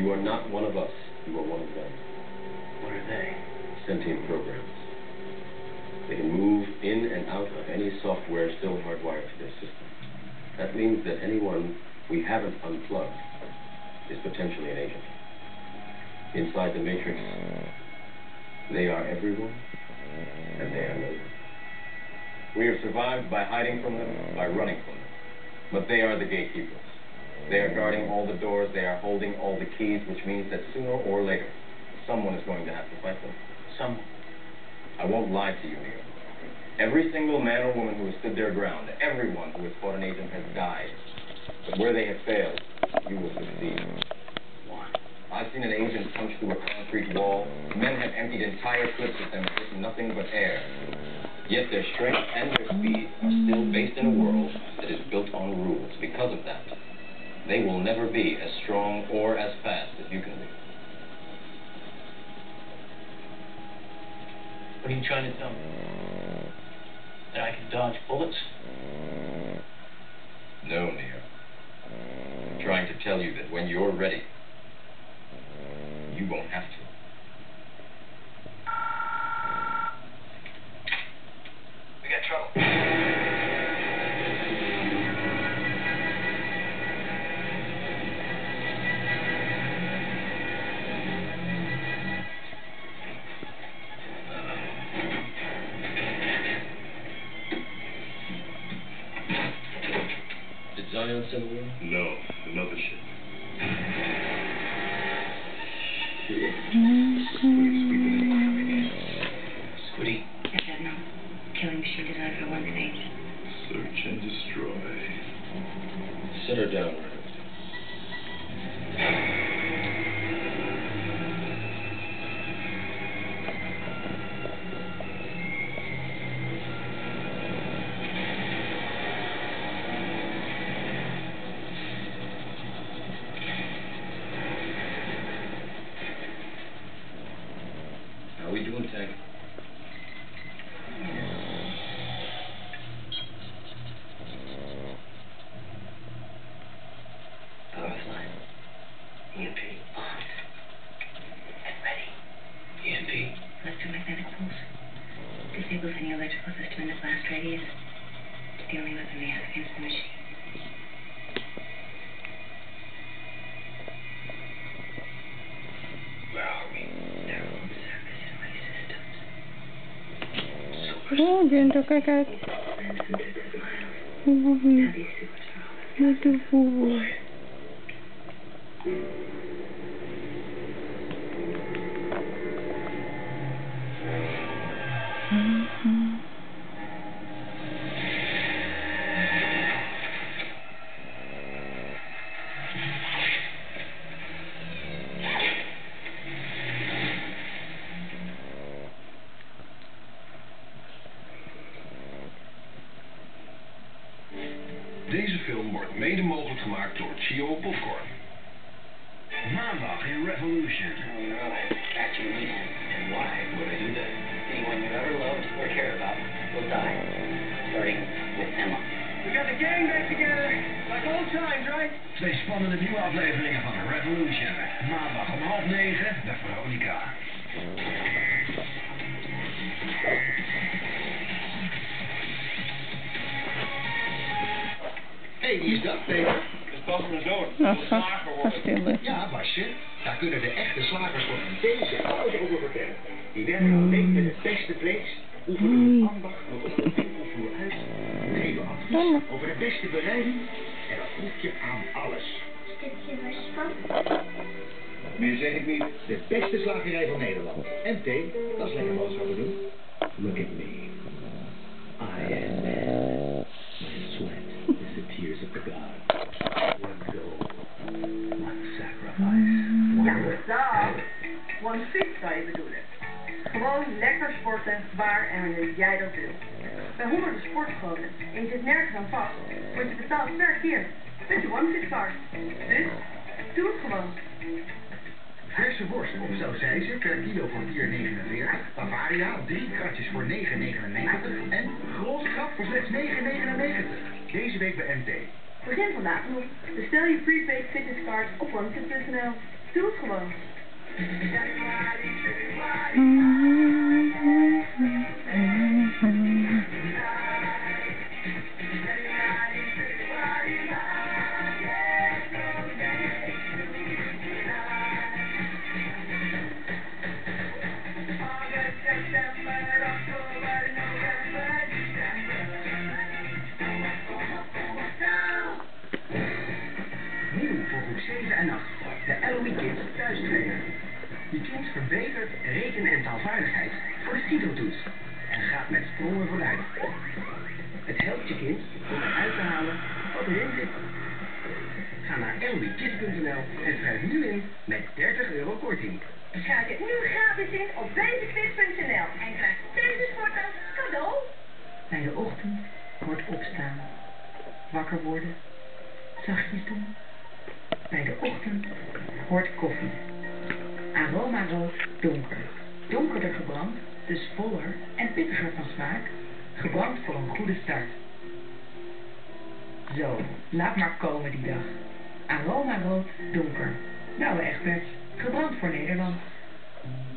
you are not one of us, you are one of them. What are they? Sentient programs. They can move in and out of any software still hardwired to their system. That means that anyone we haven't unplugged is potentially an agent. Inside the Matrix, they are everyone, and they are no one. We have survived by hiding from them, by running from them. But they are the gatekeepers. They are guarding all the doors, they are holding all the keys, which means that sooner or later, someone is going to have to fight them. Someone. I won't lie to you, Neo. Every single man or woman who has stood their ground, everyone who has fought an agent has died. But where they have failed, you will succeed. Why? I've seen an agent punch through a concrete wall. Men have emptied entire clips at them with nothing but air. Yet their strength and their speed are still based in a world that is built on rules. Because of that, they will never be as strong or as fast as you can be. What are you trying to tell me? That I can dodge bullets? No, Neo. I'm trying to tell you that when you're ready, you won't have to. Set her down, Electromagnetic pulse. Disables any electrical system in the blast radius. It's the only weapon we have against the machine. Where are we? Their own mede mogelijk gemaakt door Chio Popcorn. Maandag in Revolution. Alright. Got you in. And why would I do that? Anyone you ever loved or cared about will die. Starting with Emma. We got the gang back together, like old times, right? Twee spannende nieuwe afleveringen van Revolution. Maandag om half negen bij Veronica. Wie is dat, Peter? Dat is pas mijn zoon. Aha, ga stil. Ja, Basje. Daar kunnen de echte slagers van deze alles over vertellen. Die werken alleen met het beste vlees, oefenen hun ambacht nog op de winkelvloer uit, geven advies over de beste bereiding en dan proef je aan alles. Stukje verstand. Meer zeg ik niet. De beste slagerij van Nederland. En thee, dat is lekker boodschappen doen. Look at me. I am One one sacrifice. Ja, zo. One zou je bedoelen. Gewoon lekker sporten, waar en wanneer jij dat wil. Bij honderden sportscholen en je zit nergens aan vast, word je betaald per keer. Met je One Fit card. Dus, doe het gewoon. Verse worst of sausijzen per kilo voor 4,49. Bavaria, drie kratjes voor 9,99. En roze grap voor slechts 9,99. Deze week bij MT. Begin vandaag nog. Bestel je prepaid fitnesscard op OneFit.nl. Doe het gewoon. Voor groep 7 en 8. De LOE Kids thuistrainer. Je kind verbetert reken- en taalvaardigheid voor de CITO-toets. En gaat met sprongen vooruit. Het helpt je kind om eruit te halen wat erin zit. Ga naar loekids.nl en schrijf nu in met 30 euro korting. Schrijf je nu gratis in op babyquiz.nl en krijg deze sport als cadeau. Bij de ochtend hoort opstaan. Wakker worden. Zachtjes doen. Bij de ochtend hoort koffie. Aroma rood, donker. Donkerder gebrand, dus voller en pittiger van smaak. Gebrand voor een goede start. Zo, laat maar komen die dag. Aroma rood, donker. Douwe Egberts, gebrand voor Nederland.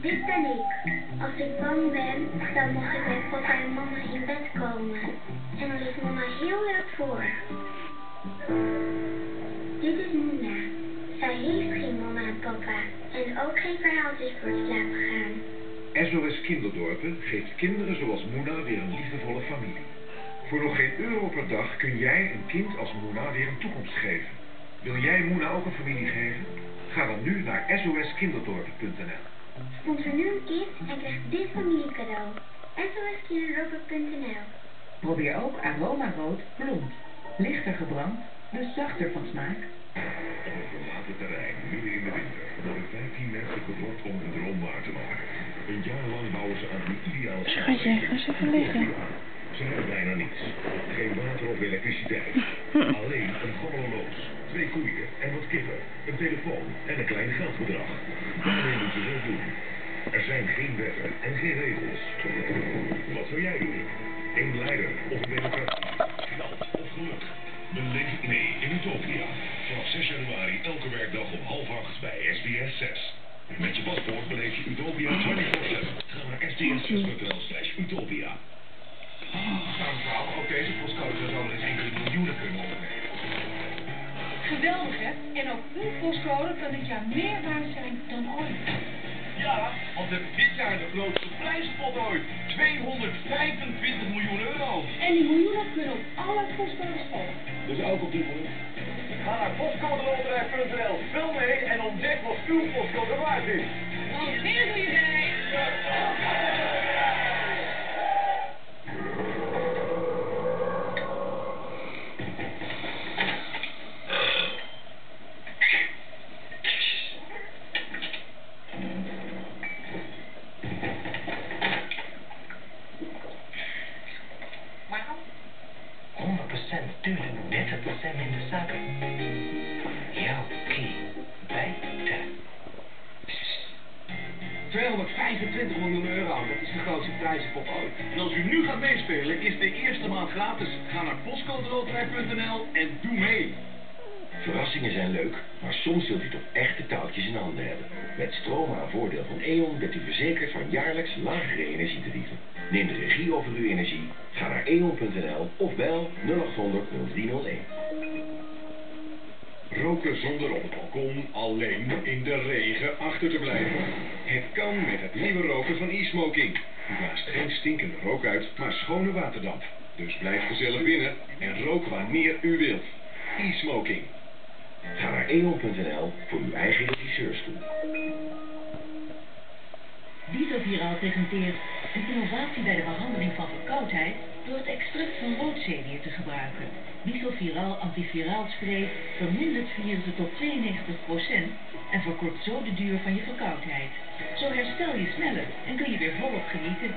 Dit ben ik. Als ik bang ben, dan mag ik bij papa en mama in bed komen. En dan ligt mama heel erg voor. Geen verhaaltjes voor het slapen gaan. SOS Kinderdorpen geeft kinderen zoals Moena weer een liefdevolle familie. Voor nog geen euro per dag kun jij een kind als Moena weer een toekomst geven. Wil jij Moena ook een familie geven? Ga dan nu naar soskinderdorpen.nl. Sponsor nu een kind en krijg dit familiecadeau. SOSkinderdorpen.nl Probeer ook aroma rood blond. Lichter gebrand, dus zachter van smaak. Op een verlaten terrein, midden in de winter, worden 15 mensen gezocht om hun droom waar te maken. Een jaar lang bouwen ze aan hun ideale Schatje, ga eens even liggen. Ze hebben bijna niets. Geen water of elektriciteit. Alleen een gommeloos, twee koeien en wat kippen, een telefoon en een klein geldbedrag. Daarmee moeten ze het doen. Er zijn geen wetten en geen regels. Wat zou jij doen? SBS 6. Met je paspoort beleef je Utopia 24-7. Ga naar sds6.nl slash Utopia. Nou mevrouw, ook deze postcode zou zomaar eens enkele miljoenen kunnen opnemen. Geweldig hè? En ook uw postcode kan dit jaar meer waard zijn dan ooit. Ja, want we hebben dit jaar de grootste prijzenpot ooit. 225 miljoen euro. En die miljoenen kunnen op alle postcodes volgen. Dus ook op die miljoen. Ga naar postcodeloterij.nl, mee en ontdek wat uw postcode waard is. Meespelen, is de eerste maand gratis. Ga naar postcodeloterij.nl en doe mee. Verrassingen zijn leuk, maar soms zult u toch echte touwtjes in handen hebben. Met Stroma voordeel van E.ON bent u verzekerd van jaarlijks lagere energietarieven. Neem de regie over uw energie, ga naar eon.nl of bel 0800 0301. Roken zonder op het balkon, alleen, in de regen achter te blijven. Het kan met het nieuwe roken van e-smoking. U blaast geen stinkende rook uit, maar schone waterdamp. Dus blijf gezellig binnen en rook wanneer u wilt. E-smoking. Ga naar eon.nl voor uw eigen regisseurstoel. Dieselviraal presenteert een innovatie bij de behandeling van verkoudheid door het extract van roodzeewier te gebruiken. Dieselviraal antiviraal spray vermindert virussen tot 92% en verkort zo de duur van je verkoudheid. Zo herstel je sneller en kun je weer volop genieten.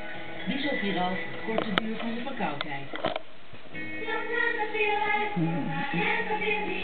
Dieselviraal verkort de duur van je verkoudheid. De